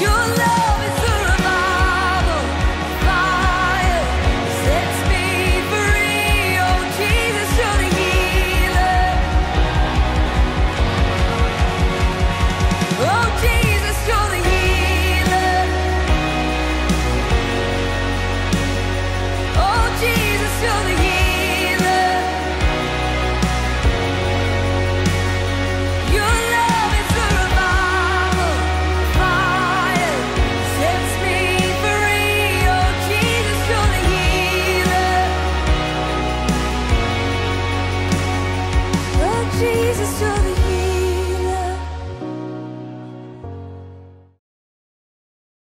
your love. Jesus took